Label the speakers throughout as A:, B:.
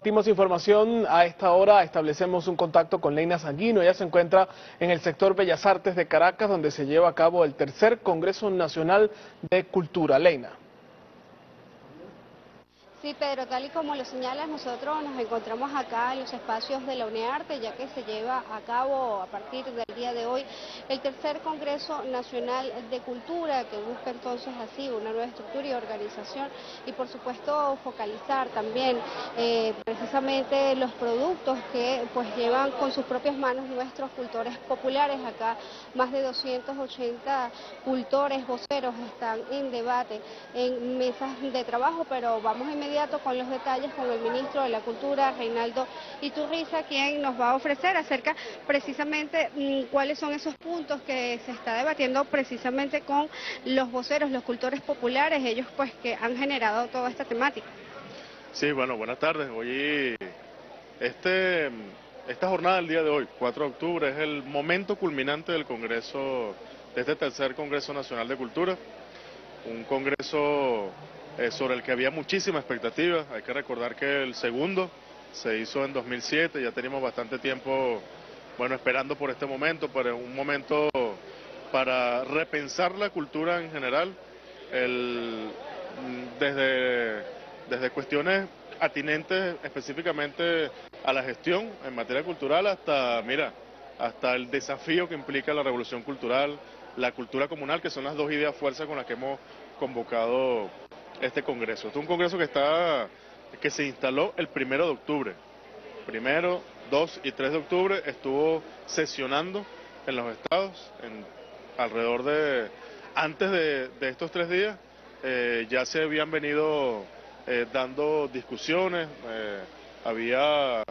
A: Compartimos información a esta hora, establecemos un contacto con Leina Sanguino, ella se encuentra en el sector Bellas Artes de Caracas, donde se lleva a cabo el tercer Congreso Nacional de Cultura. Leina.
B: Sí, Pedro, tal y como lo señalas, nosotros nos encontramos acá en los espacios de la UNEARTE, ya que se lleva a cabo a partir del día de hoy el tercer Congreso Nacional de Cultura, que busca entonces así una nueva estructura y organización y por supuesto focalizar también eh, precisamente los productos que pues llevan con sus propias manos nuestros cultores populares. Acá más de 280 cultores, voceros están en debate en mesas de trabajo, pero vamos a con los detalles con el ministro de la Cultura, Reinaldo Iturriza, quien nos va a ofrecer acerca precisamente mm, cuáles son esos puntos que se está debatiendo precisamente con los voceros, los cultores populares, ellos pues que han generado toda esta temática.
C: Sí, bueno, buenas tardes. Hoy, este, esta jornada del día de hoy, 4 de octubre, es el momento culminante del Congreso, de este tercer Congreso Nacional de Cultura, un congreso eh, sobre el que había muchísima expectativa. Hay que recordar que el segundo se hizo en 2007, ya teníamos bastante tiempo, bueno, esperando por este momento, pero un momento para repensar la cultura en general, desde, desde cuestiones atinentes específicamente a la gestión en materia cultural hasta, mira, hasta el desafío que implica la revolución cultural, la cultura comunal, que son las dos ideas fuerzas con las que hemos convocado este congreso. Este es un congreso que está que se instaló el primero de octubre. Primero, 2 y 3 de octubre estuvo sesionando en los estados, en, alrededor de, antes de, estos tres días, eh, ya se habían venido eh, dando discusiones, eh, había,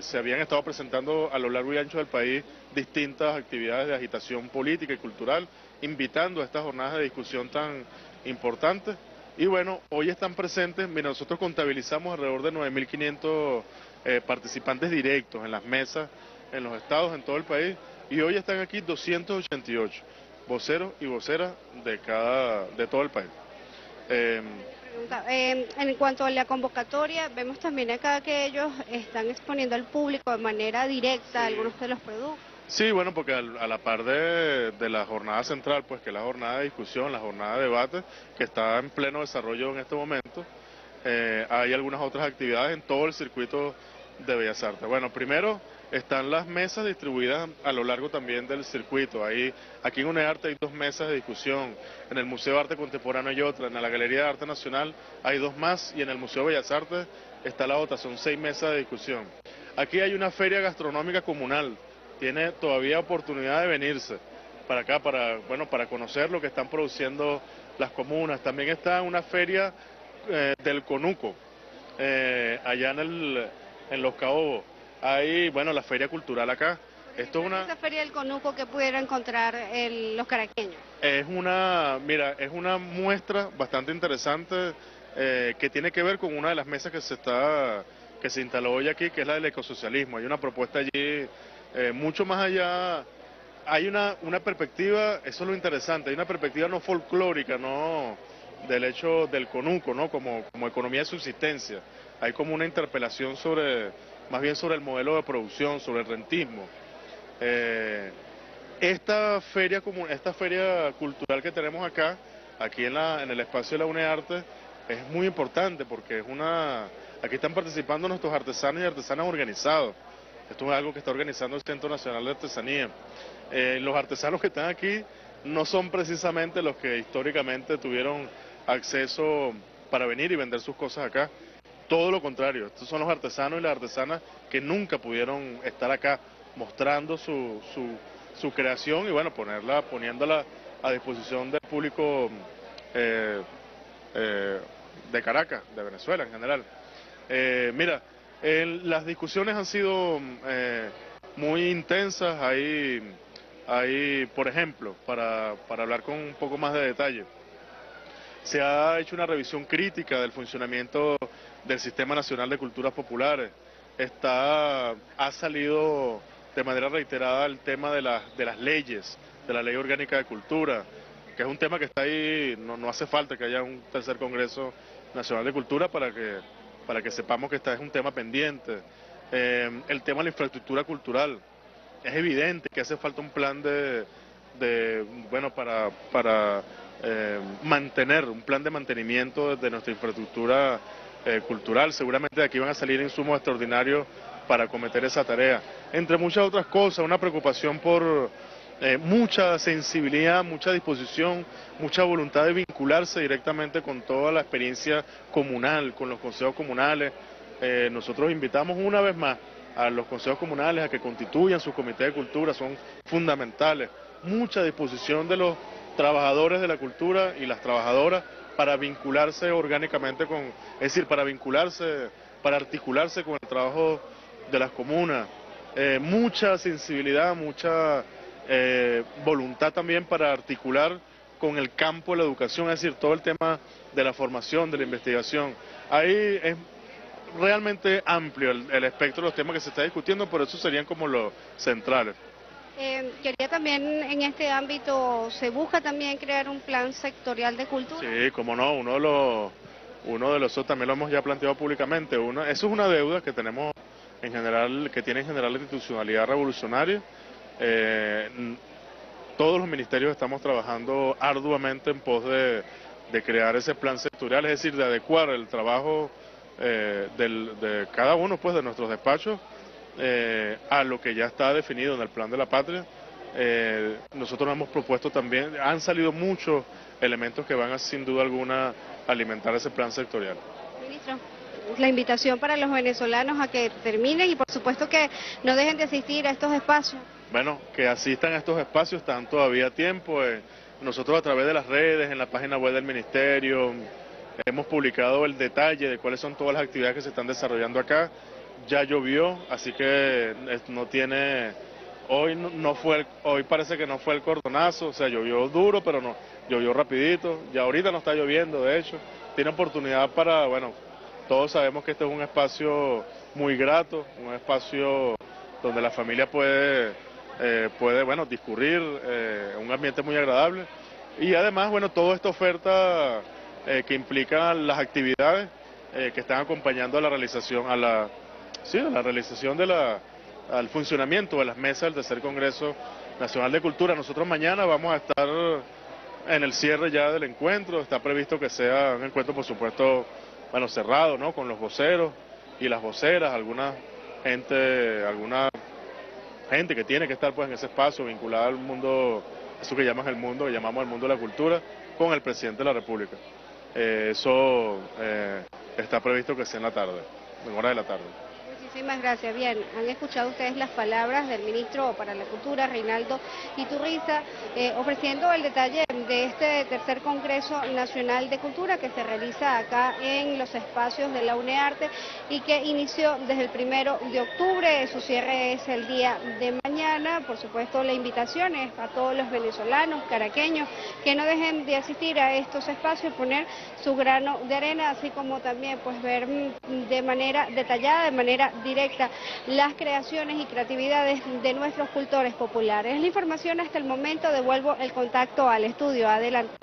C: se habían estado presentando a lo largo y ancho del país distintas actividades de agitación política y cultural, invitando a estas jornadas de discusión tan importantes. Y bueno, hoy están presentes, mira, nosotros contabilizamos alrededor de 9.500 eh, participantes directos en las mesas, en los estados, en todo el país, y hoy están aquí 288 voceros y voceras de, cada, de todo el país.
B: Em, em, en cuanto a la convocatoria, vemos también acá que ellos están exponiendo al público de manera directa algunos de los productos.
C: Sí, bueno, porque a la par de, la jornada central, pues que es la jornada de discusión, la jornada de debate, que está en pleno desarrollo en este momento, eh, hay algunas otras actividades en todo el circuito de Bellas Artes. Bueno, primero están las mesas distribuidas a lo largo también del circuito. Ahí, aquí en UNEARTE hay dos mesas de discusión, en el Museo de Arte Contemporáneo hay otra, en la Galería de Arte Nacional hay dos más y en el Museo de Bellas Artes está la otra, son seis mesas de discusión. Aquí hay una feria gastronómica comunal tiene todavía oportunidad de venirse para acá, para, bueno, para conocer lo que están produciendo las comunas. También está una feria eh, del Conuco, eh, allá en, el, en Los Caobos. Hay, bueno, la feria cultural acá.
B: Esto es una... esa feria del Conuco que pudiera encontrar los caraqueños?
C: Es una, mira, es una muestra bastante interesante eh, que tiene que ver con una de las mesas que se está que se instaló hoy aquí, que es la del ecosocialismo. Hay una propuesta allí eh, mucho más allá, hay una, una perspectiva, eso es lo interesante, hay una perspectiva no folclórica, no del hecho del conuco, ¿no? Como, como economía de subsistencia. Hay como una interpelación sobre, más bien sobre el modelo de producción, sobre el rentismo. Eh, esta feria esta feria cultural que tenemos acá, aquí en, la, en el espacio de la UNEARTE, es muy importante porque es una, aquí están participando nuestros artesanos y artesanas organizados. Esto es algo que está organizando el Centro Nacional de Artesanía. Eh, los artesanos que están aquí no son precisamente los que históricamente tuvieron acceso para venir y vender sus cosas acá. Todo lo contrario, estos son los artesanos y las artesanas que nunca pudieron estar acá mostrando su, su, creación y bueno, ponerla, poniéndola a disposición del público eh, eh, de Caracas, de Venezuela en general. mira, las discusiones han sido eh, muy intensas. Hay, hay por ejemplo, para, para hablar con un poco más de detalle, se ha hecho una revisión crítica del funcionamiento del Sistema Nacional de Culturas Populares. Está, ha salido de manera reiterada el tema de, de las leyes, de la Ley Orgánica de Cultura, que es un tema que está ahí, no, no hace falta que haya un tercer Congreso Nacional de Cultura para que para que sepamos que este es un tema pendiente. Eh, el tema de la infraestructura cultural. Es evidente que hace falta un plan de, bueno, para, para eh, mantener, un plan de mantenimiento de nuestra infraestructura eh, cultural. Seguramente de aquí van a salir insumos extraordinarios para acometer esa tarea. Entre muchas otras cosas, una preocupación por mucha sensibilidad, mucha disposición, mucha voluntad de vincularse directamente con toda la experiencia comunal, con los consejos comunales, eh, nosotros invitamos una vez más a los consejos comunales a que constituyan su comité de cultura, son fundamentales. Mucha disposición de los trabajadores de la cultura y las trabajadoras para vincularse orgánicamente con, es decir, para vincularse, para articularse con el trabajo de las comunas. Eh, mucha sensibilidad, mucha eh, voluntad también para articular con el campo de la educación, es decir, todo el tema de la formación, de la investigación. Ahí es realmente amplio el, espectro de los temas que se está discutiendo, pero esos serían como los centrales.
B: Eh, quería también en este ámbito, ¿se busca también crear un plan sectorial de cultura?
C: Sí, como no, uno de los, uno de los, también lo hemos ya planteado públicamente, uno, eso es una deuda que tenemos en general, que tiene en general la institucionalidad revolucionaria. Eh, todos los ministerios estamos trabajando arduamente en pos de, crear ese plan sectorial, es decir, de adecuar el trabajo eh, de cada uno pues de nuestros despachos eh, a lo que ya está definido en el plan de la patria. Eh, nosotros hemos propuesto también, han salido muchos elementos que van a sin duda alguna alimentar ese plan sectorial.
B: Ministro, la invitación para los venezolanos a que terminen y por supuesto que no dejen de asistir a estos espacios.
C: Bueno, que asistan a estos espacios, están todavía a tiempo. nosotros a través de las redes, en la página web del Ministerio, Hemos publicado el detalle de cuáles son todas las actividades que se están desarrollando acá. Ya llovió, así que no tiene, hoy no fue, hoy parece que no fue el cordonazo, o sea, llovió duro, pero no, llovió rapidito. Ya ahorita no está lloviendo, de hecho. Tiene oportunidad para, bueno, todos sabemos que este es un espacio muy grato, un espacio donde la familia puede, eh, puede bueno, discurrir, eh, un ambiente muy agradable. Y además, bueno, toda esta oferta eh, que implican las actividades eh, que están acompañando a la realización, a la, sí, a la realización de la, al funcionamiento de las mesas del tercer Congreso Nacional de Cultura. Nosotros mañana vamos a estar en el cierre ya del encuentro, está previsto que sea un encuentro por supuesto, bueno, cerrado, ¿no? Con los voceros y las voceras, alguna gente, alguna gente que tiene que estar pues en ese espacio vinculada al mundo, eso que llaman el mundo, que llamamos el mundo de la cultura, con el presidente de la República. Eh, eso eh, está previsto que sea en la tarde, en hora de la tarde.
B: Muchísimas gracias. Bien, han escuchado ustedes las palabras del ministro para la Cultura, Reinaldo Iturriza, eh, ofreciendo el detalle de este tercer Congreso Nacional de Cultura que se realiza acá en los espacios de la UNEARTE y que inició desde el primero de octubre. Su cierre es el día de mañana. Por supuesto, la invitación es a todos los venezolanos, caraqueños, que no dejen de asistir a estos espacios, poner su grano de arena, así como también pues ver mm, de manera detallada, de manera directa las creaciones y creatividades de nuestros cultores populares. La información hasta el momento, devuelvo el contacto al estudio. Adelante.